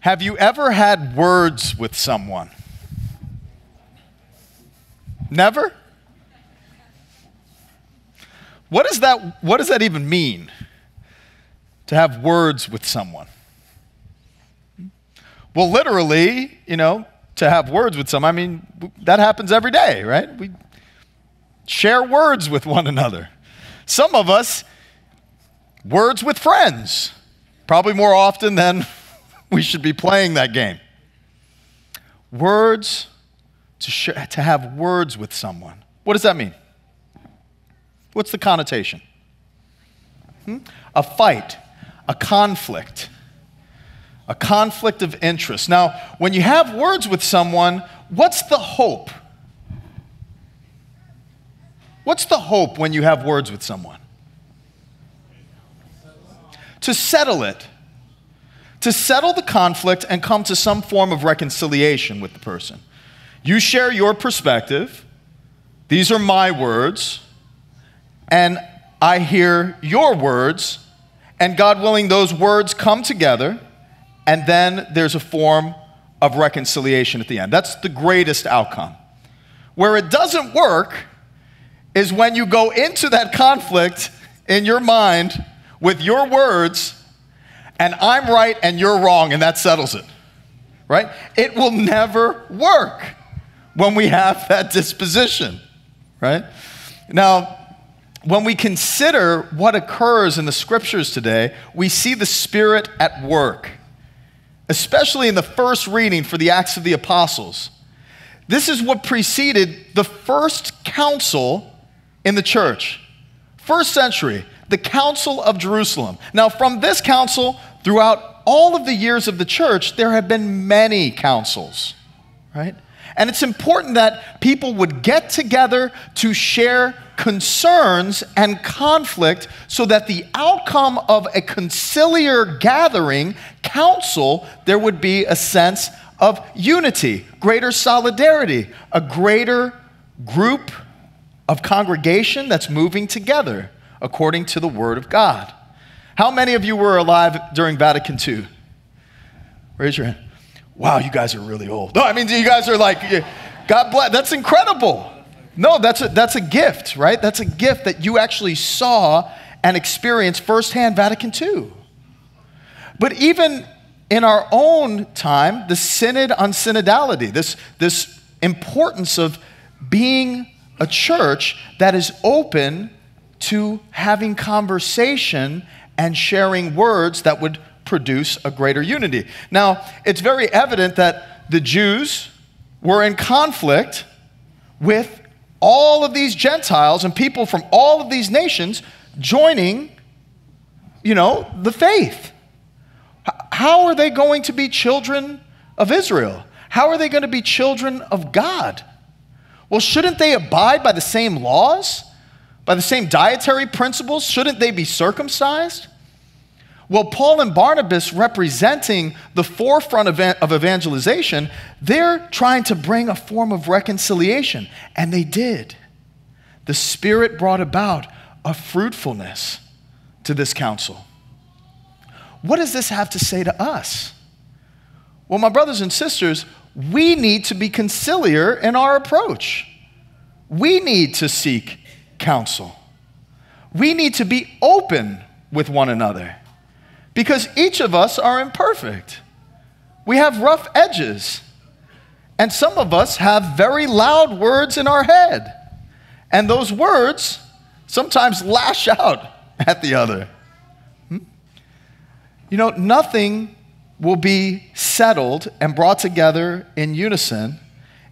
Have you ever had words with someone? Never? What, is that, what does that even mean? To have words with someone? Well, literally, you know, to have words with someone, I mean, that happens every day, right? We share words with one another. Some of us, words with friends, probably more often than we should be playing that game. Words, to, sh- to have words with someone. What does that mean? What's the connotation? Hmm? A fight, a conflict, a conflict of interest. Now, when you have words with someone, what's the hope? What's the hope when you have words with someone? To settle it to settle the conflict and come to some form of reconciliation with the person. You share your perspective, these are my words, and I hear your words, and God willing, those words come together, and then there's a form of reconciliation at the end. That's the greatest outcome. Where it doesn't work is when you go into that conflict in your mind with your words and I'm right and you're wrong, and that settles it. Right? It will never work when we have that disposition. Right? Now, when we consider what occurs in the scriptures today, we see the Spirit at work, especially in the first reading for the Acts of the Apostles. This is what preceded the first council in the church. First century, the Council of Jerusalem. Now, from this council, throughout all of the years of the church, there have been many councils, right? And it's important that people would get together to share concerns and conflict so that the outcome of a conciliar gathering, council, there would be a sense of unity, greater solidarity, a greater group of congregation that's moving together according to the Word of God. How many of you were alive during Vatican II? Raise your hand. Wow, you guys are really old. No, I mean, you guys are like, God bless. That's incredible. No, that's a, that's a gift, right? That's a gift that you actually saw and experienced firsthand Vatican II. But even in our own time, the synod on synodality, this, this importance of being a church that is open to having conversation and sharing words that would produce a greater unity. Now, it's very evident that the Jews were in conflict with all of these Gentiles and people from all of these nations joining, you know, the faith. How are they going to be children of Israel? How are they going to be children of God? Well, shouldn't they abide by the same laws? By the same dietary principles, shouldn't they be circumcised? Well, Paul and Barnabas, representing the forefront of evangelization, they're trying to bring a form of reconciliation, and they did. The Spirit brought about a fruitfulness to this council. What does this have to say to us? Well, my brothers and sisters, we need to be conciliar in our approach. We need to seek counsel. We need to be open with one another because each of us are imperfect. We have rough edges. And some of us have very loud words in our head. And those words sometimes lash out at the other. Hmm? You know, nothing will be settled and brought together in unison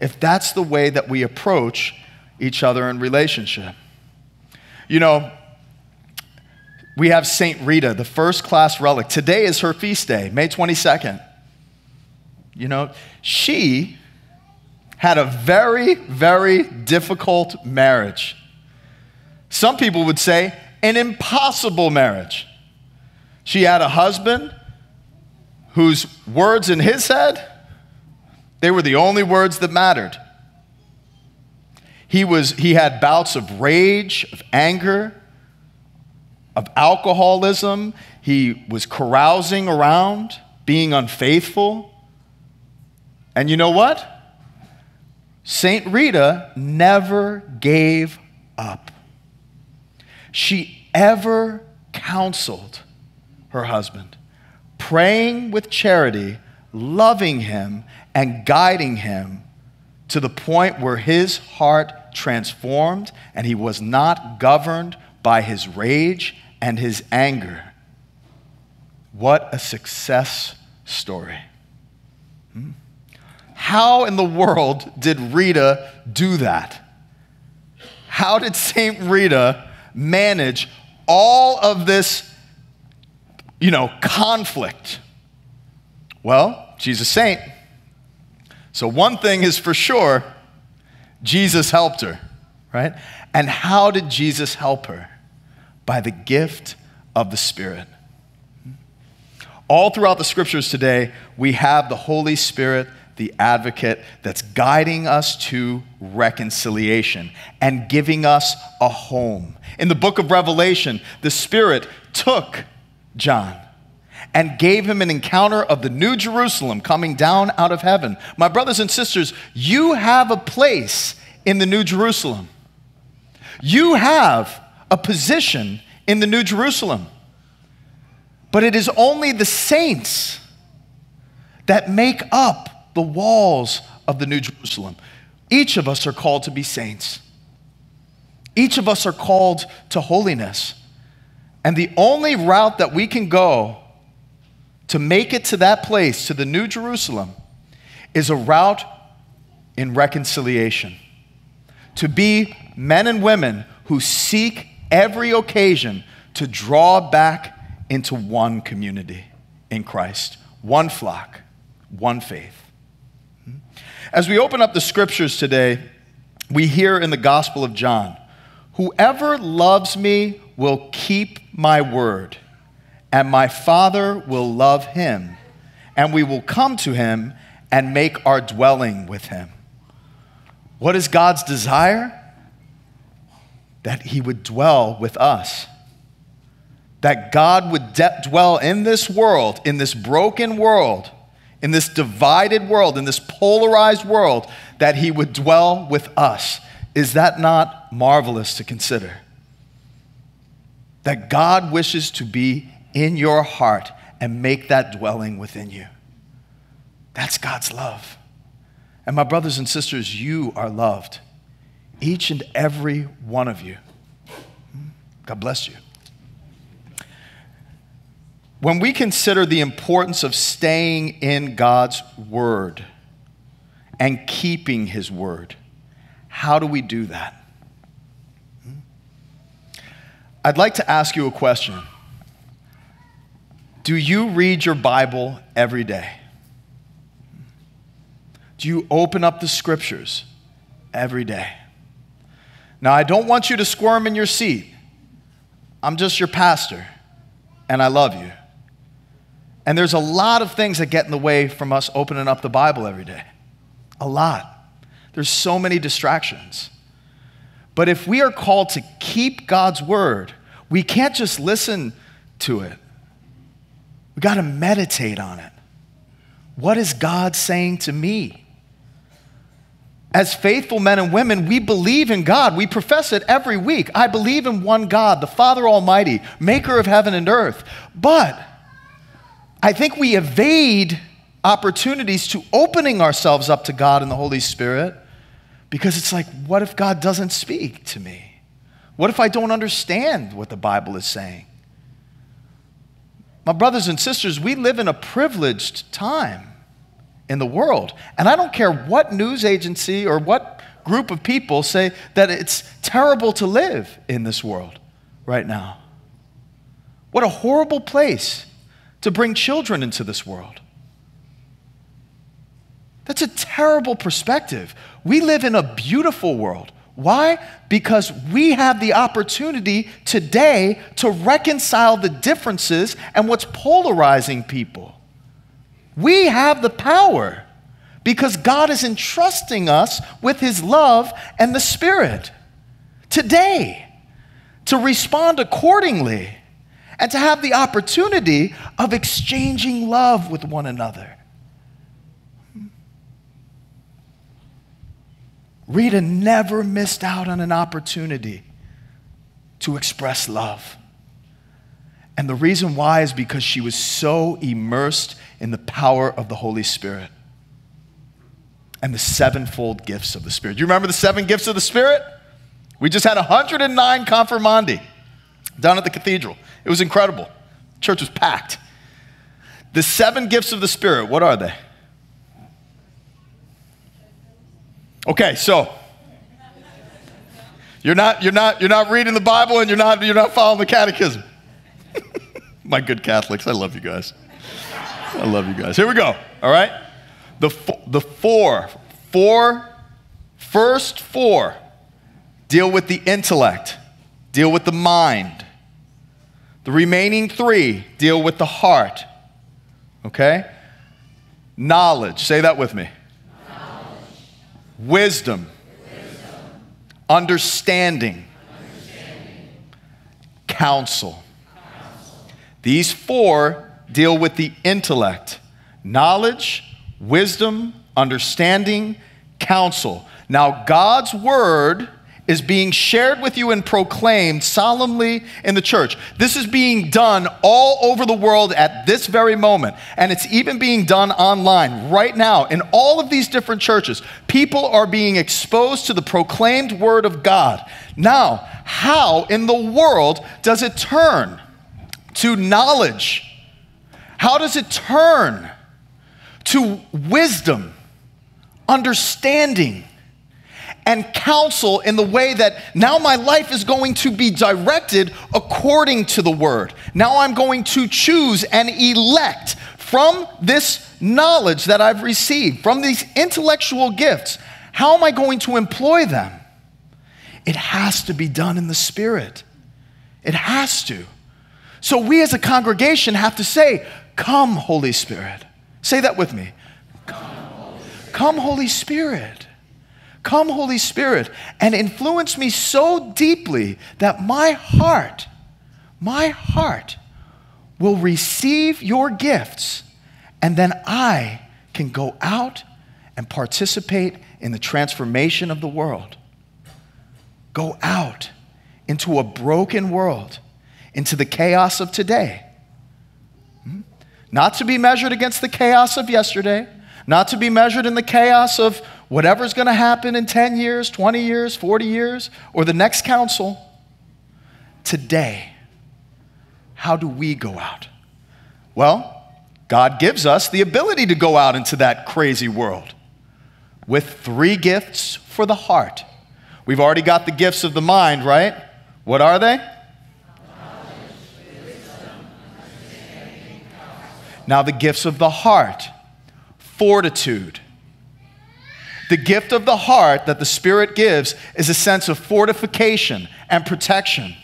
if that's the way that we approach each other in relationship. You know, we have St. Rita, the first class relic. Today is her feast day, May 22nd. You know, she had a very, very difficult marriage. Some people would say an impossible marriage. She had a husband whose words in his head, they were the only words that mattered. He, was, he had bouts of rage, of anger, of alcoholism. He was carousing around. being unfaithful. And you know what? St. Rita never gave up. She ever counseled her husband, praying with charity, loving him, and guiding him to the point where his heart transformed and he was not governed by his rage and his anger. What a success story. Hmm? How in the world did Rita do that? How did St. Rita manage all of this, you know, conflict? Well, she's a saint. So one thing is for sure Jesus helped her, right? And how did Jesus help her? By the gift of the Spirit. All throughout the scriptures today, we have the Holy Spirit, the advocate, that's guiding us to reconciliation and giving us a home. In the book of Revelation, the Spirit took John and gave him an encounter of the New Jerusalem coming down out of heaven. My brothers and sisters, you have a place in the New Jerusalem. You have a position in the New Jerusalem. But it is only the saints that make up the walls of the New Jerusalem. Each of us are called to be saints. Each of us are called to holiness. And the only route that we can go to make it to that place, to the New Jerusalem, is a route in reconciliation. To be men and women who seek every occasion to draw back into one community in Christ, one flock, one faith. As we open up the scriptures today, we hear in the Gospel of John Whoever loves me will keep my word and my Father will love him, and we will come to him and make our dwelling with him. What is God's desire? That he would dwell with us. That God would de- dwell in this world, in this broken world, in this divided world, in this polarized world, that he would dwell with us. Is that not marvelous to consider? That God wishes to be in your heart and make that dwelling within you. That's God's love. And my brothers and sisters, you are loved. Each and every one of you. God bless you. When we consider the importance of staying in God's word and keeping his word, how do we do that? Hmm? I'd like to ask you a question. Do you read your Bible every day? Do you open up the scriptures every day? Now, I don't want you to squirm in your seat. I'm just your pastor, and I love you. And there's a lot of things that get in the way from us opening up the Bible every day. A lot. There's so many distractions. But if we are called to keep God's word, we can't just listen to it. We got to meditate on it. What is God saying to me? As faithful men and women, we believe in God. We profess it every week. I believe in one God, the Father Almighty, maker of heaven and earth. But I think we evade opportunities to opening ourselves up to God and the Holy Spirit because it's like, what if God doesn't speak to me? What if I don't understand what the Bible is saying? My brothers and sisters, we live in a privileged time in the world. And I don't care what news agency or what group of people say that it's terrible to live in this world right now. What a horrible place to bring children into this world. That's a terrible perspective. We live in a beautiful world. Why? Because we have the opportunity today to reconcile the differences and what's polarizing people. We have the power because God is entrusting us with His love and the Spirit today to respond accordingly and to have the opportunity of exchanging love with one another. Rita never missed out on an opportunity to express love. And the reason why is because she was so immersed in the power of the Holy Spirit and the sevenfold gifts of the Spirit. Do you remember the seven gifts of the Spirit? We just had 109 confirmandi down at the cathedral. It was incredible. church was packed. The seven gifts of the Spirit, what are they? Okay, so you're not, you're not, you're not reading the Bible and you're not, you're not following the catechism. My good Catholics, I love you guys. I love you guys. Here we go, all right? The, the four, four, first four deal with the intellect, deal with the mind. The remaining three deal with the heart, okay? Knowledge, say that with me. Wisdom. Wisdom. Understanding. Understanding. Counsel. These four deal with the intellect knowledge, wisdom, understanding, counsel. Now, God's word is being shared with you and proclaimed solemnly in the church. This is being done all over the world at this very moment. And it's even being done online right now in all of these different churches. People are being exposed to the proclaimed word of God. Now, how in the world does it turn? to knowledge? How does it turn to wisdom, understanding, and counsel in the way that now my life is going to be directed according to the word? Now I'm going to choose and elect from this knowledge that I've received, from these intellectual gifts. How am I going to employ them? It has to be done in the Spirit. It has to. So we as a congregation have to say, Come, Holy Spirit. Say that with me. Come, Holy Spirit. Come, Holy Spirit. Come, Holy Spirit, and influence me so deeply that my heart, my heart, will receive your gifts, and then I can go out and participate in the transformation of the world. Go out into a broken world into the chaos of today. Hmm? Not to be measured against the chaos of yesterday, not to be measured in the chaos of whatever's going to happen in 10 years, 20 years, 40 years, or the next council. Today, how do we go out? Well, God gives us the ability to go out into that crazy world with three gifts for the heart. We've already got the gifts of the mind, right? What are they? Now, the gifts of the heart fortitude. The gift of the heart that the Spirit gives is a sense of fortification and protection,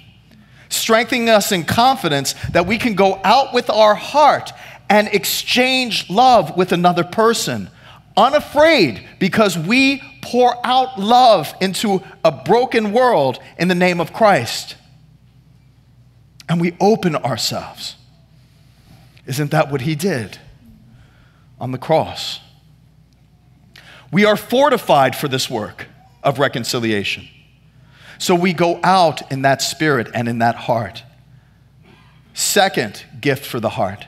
strengthening us in confidence that we can go out with our heart and exchange love with another person, unafraid because we pour out love into a broken world in the name of Christ. And we open ourselves. Isn't that what he did on the cross? We are fortified for this work of reconciliation. So we go out in that spirit and in that heart. Second gift for the heart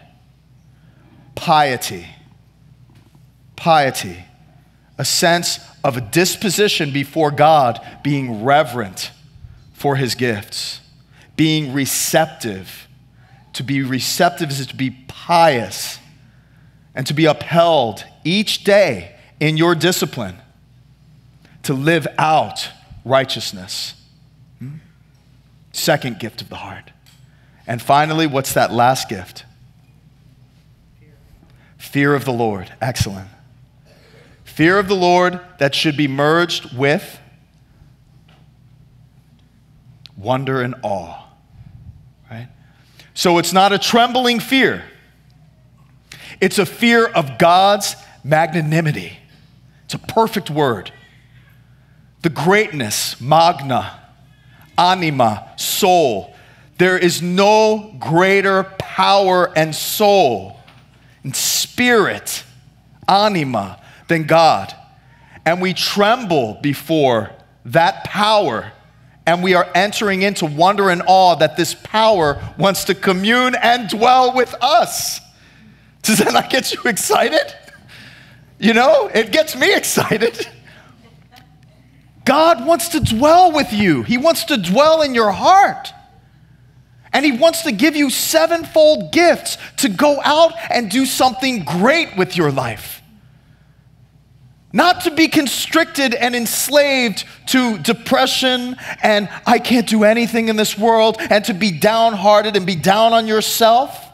piety. Piety. A sense of a disposition before God, being reverent for his gifts, being receptive. To be receptive is to be pious and to be upheld each day in your discipline to live out righteousness. Hmm? Second gift of the heart. And finally, what's that last gift? Fear of the Lord. Excellent. Fear of the Lord that should be merged with wonder and awe. Right? So it's not a trembling fear. It's a fear of God's magnanimity. It's a perfect word. The greatness, magna, anima, soul, There is no greater power and soul and spirit, anima, than God. And we tremble before that power. And we are entering into wonder and awe that this power wants to commune and dwell with us. Does that not get you excited? You know, it gets me excited. God wants to dwell with you, He wants to dwell in your heart. And He wants to give you sevenfold gifts to go out and do something great with your life. Not to be constricted and enslaved to depression and I can't do anything in this world and to be downhearted and be down on yourself.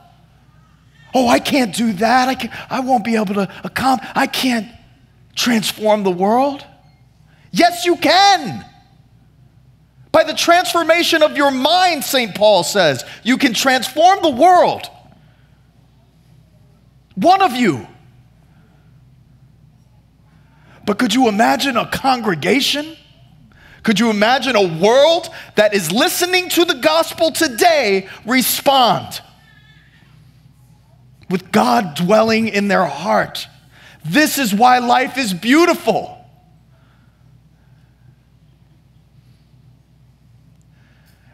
Oh, I can't do that. I, can, I won't be able to accomplish. I can't transform the world. Yes, you can. By the transformation of your mind, St. Paul says, you can transform the world. One of you. But could you imagine a congregation? Could you imagine a world that is listening to the gospel today respond with God dwelling in their heart? This is why life is beautiful.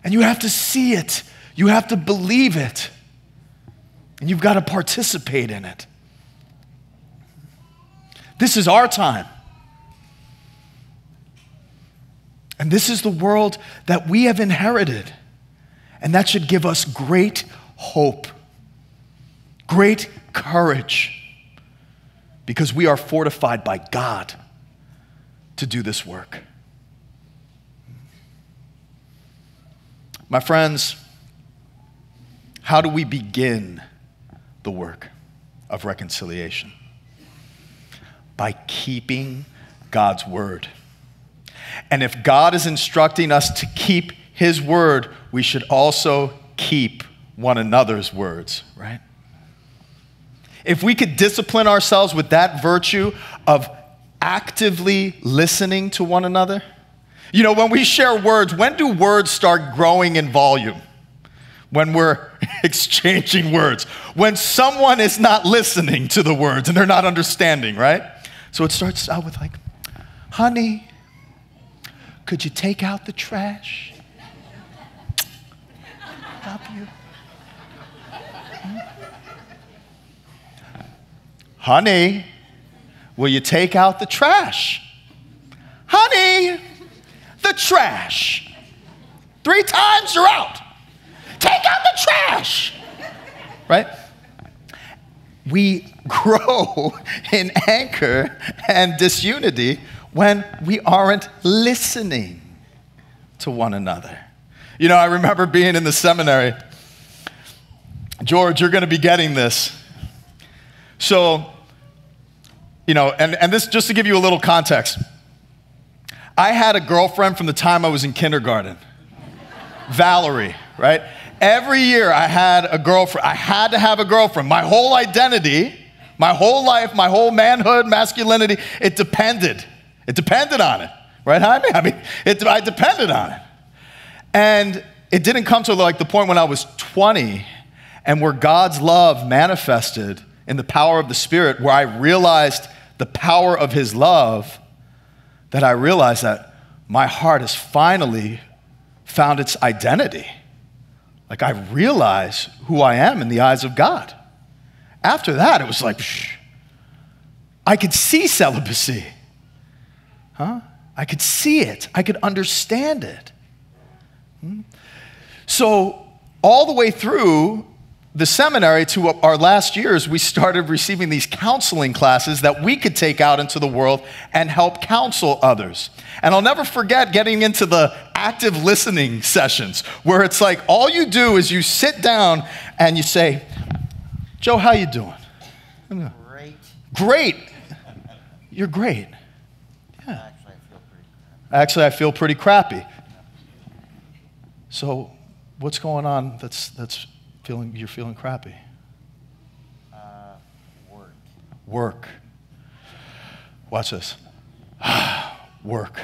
And you have to see it, you have to believe it, and you've got to participate in it. This is our time. And this is the world that we have inherited. And that should give us great hope, great courage, because we are fortified by God to do this work. My friends, how do we begin the work of reconciliation? By keeping God's word. And if God is instructing us to keep his word, we should also keep one another's words, right? If we could discipline ourselves with that virtue of actively listening to one another, you know, when we share words, when do words start growing in volume? When we're exchanging words. When someone is not listening to the words and they're not understanding, right? So it starts out with, like, honey, could you take out the trash? Love you. Honey, will you take out the trash? Honey, the trash. Three times you're out. Take out the trash. Right? We grow in anger and disunity when we aren't listening to one another. You know, I remember being in the seminary. George, you're going to be getting this. So, you know, and, and this, just to give you a little context, I had a girlfriend from the time I was in kindergarten, Valerie, right? Every year I had a girlfriend. I had to have a girlfriend. My whole identity, my whole life, my whole manhood, masculinity, it depended. It depended on it, right, Jaime? I mean, it, I depended on it. And it didn't come to like the point when I was 20 and where God's love manifested in the power of the Spirit, where I realized the power of His love that I realized that my heart has finally found its identity. Like I realize who I am in the eyes of God. After that, it was like, psh, I could see celibacy. Huh? I could see it, I could understand it. Hmm? So, all the way through the seminary to our last years, we started receiving these counseling classes that we could take out into the world and help counsel others. And I'll never forget getting into the active listening sessions where it's like all you do is you sit down and you say, "Joe, how you doing?" Great. Great. You're great. Yeah. Actually, I feel pretty. Actually, I feel pretty crappy. So, what's going on that's that's feeling you're feeling crappy? Uh, work. Work. Watch this. Work.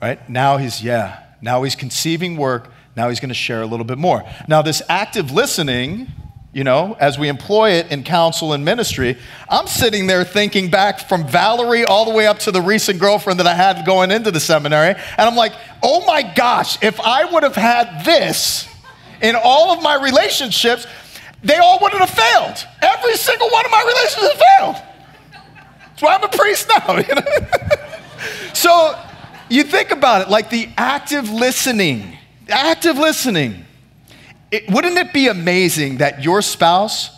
Right? Now he's, yeah. Now he's conceiving work. Now he's going to share a little bit more. Now, this active listening, you know, as we employ it in counsel and ministry, I'm sitting there thinking back from Valerie all the way up to the recent girlfriend that I had going into the seminary. And I'm like, oh my gosh, if I would have had this in all of my relationships, they all wouldn't have failed. Every single one of my relationships failed. That's why I'm a priest now. You know? so you think about it like the active listening, active listening. It, wouldn't it be amazing that your spouse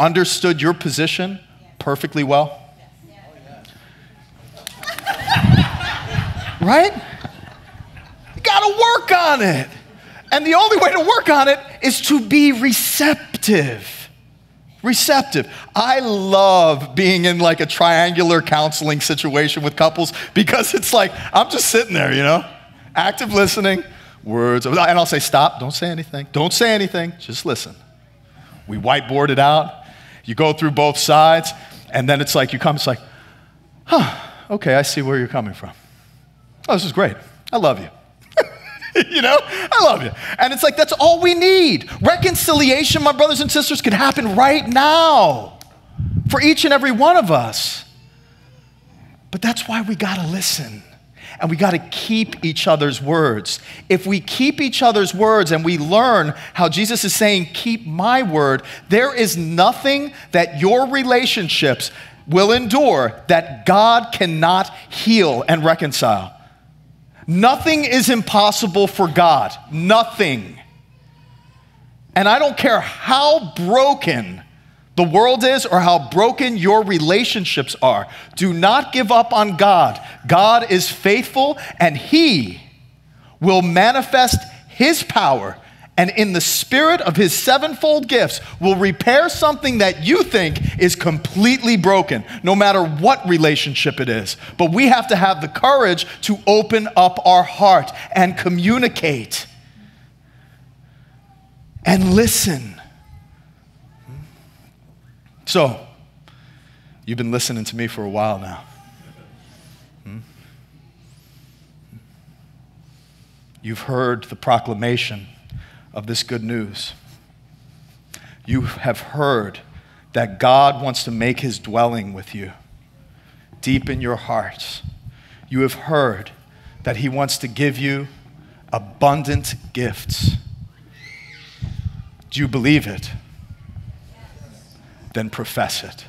understood your position perfectly well? right? You got to work on it. And the only way to work on it is to be receptive. Receptive. I love being in like a triangular counseling situation with couples because it's like, I'm just sitting there, you know, active listening, words, and I'll say, stop, don't say anything, don't say anything, just listen. We whiteboard it out, you go through both sides, and then it's like, you come, it's like, huh, okay, I see where you're coming from. Oh, this is great. I love you. you know, I love you. And it's like, that's all we need. Reconciliation, my brothers and sisters, can happen right now for each and every one of us. But that's why we got to listen and we got to keep each other's words. If we keep each other's words and we learn how Jesus is saying, keep my word, there is nothing that your relationships will endure that God cannot heal and reconcile. Nothing is impossible for God. Nothing. And I don't care how broken the world is or how broken your relationships are. Do not give up on God. God is faithful and He will manifest His power and in the spirit of His sevenfold gifts will repair something that you think is completely broken, no matter what relationship it is. But we have to have the courage to open up our heart and communicate and listen. So, you've been listening to me for a while now. Hmm? You've heard the proclamation of this good news. You have heard that God wants to make his dwelling with you deep in your hearts. You have heard that he wants to give you abundant gifts. Do you believe it? Then profess it.